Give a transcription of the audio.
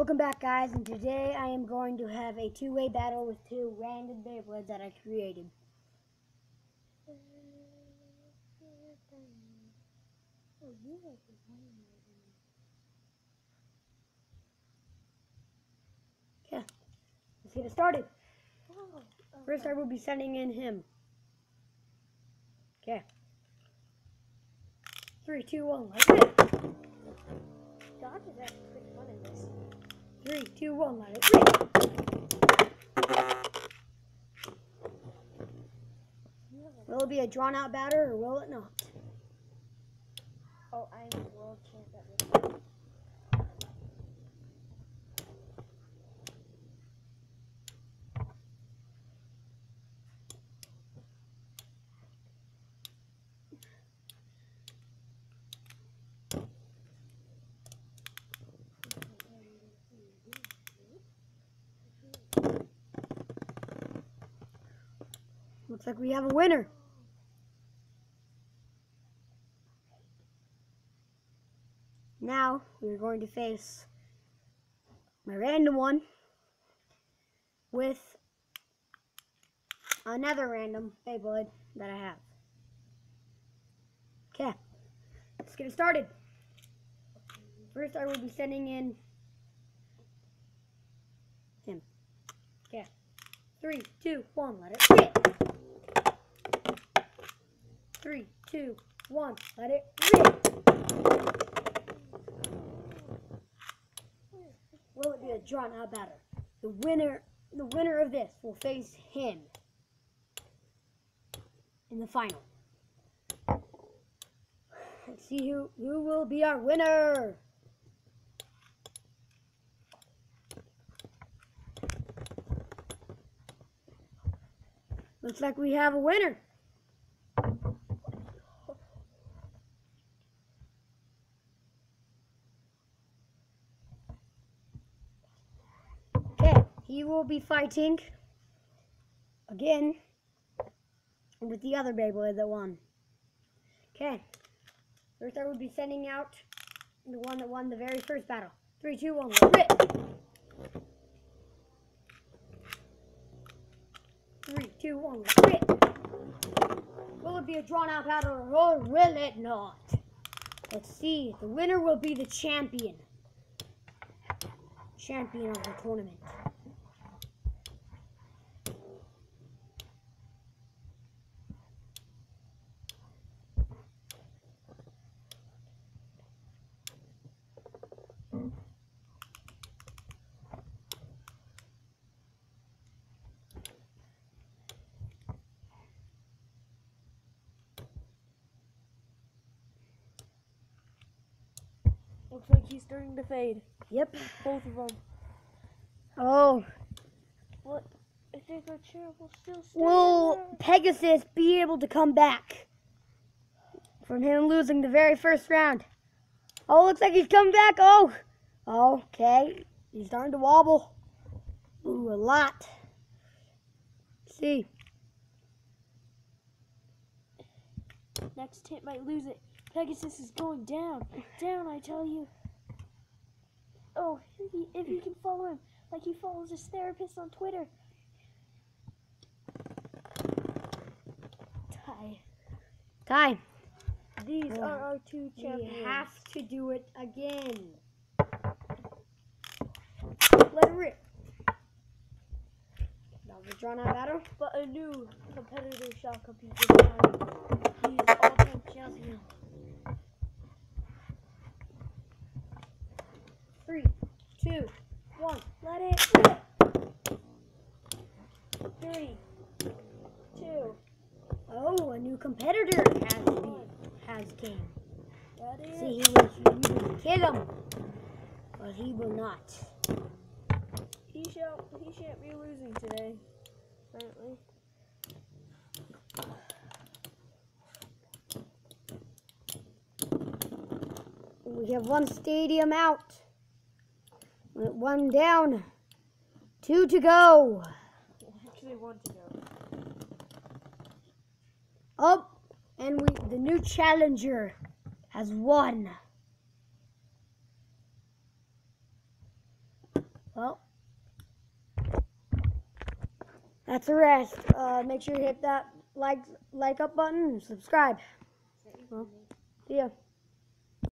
Welcome back, guys, and today I am going to have a two-way battle with two random Beyblades that I created. Okay, let's get it started. First, I will be sending in him. Okay. Three, two, one, let's rip. Three, two, one, let it rip. Will it be a drawn out batter or will it not? Oh, I'm world champ Looks like we have a winner. Now we're going to face my random one with another random Beyblade that I have. Okay, let's get it started. First, I will be sending in him. Okay, three, two, one, let it rip. Two, one, let it rip. Will it be a drawn out battle? The winner, the winner of this will face him in the final. Let's see who who will be our winner. Looks like we have a winner. Okay, he will be fighting again with the other Beyblade that won. Okay, first I will be sending out the one that won the very first battle. Three, two, one, rip! Three, two, one, rip! Will it be a drawn out battle or will it not? Let's see. The winner will be the champion. Champion of the tournament. Looks like he's starting to fade. Yep. Both of them. Oh, What? I think our champ will still stay will there. Pegasus be able to come back from him losing the very first round? Oh, looks like he's come back. Oh, okay. He's starting to wobble. Ooh, a lot. Let's see. Next hit might lose it. Pegasus is going down. Down, I tell you. Oh, if you, if he can follow him like he follows his therapist on Twitter. Tie. Ty, These Yeah. are our two we champions. have to do it again. Let it rip. That was a drawn out battle. But a new competitor shall compete this time. He's all-time champion. Three, two, one. Let it rip. Oh, a new competitor has be, has came. See, he was he will kill him, but he will not. He shall he shan't be losing today. Apparently. We have one stadium out, one down, two to go. Actually one to go. Up, and we the new challenger has won. Well, that's a rest. Uh, make sure you hit that like like up button and subscribe. Well, see ya.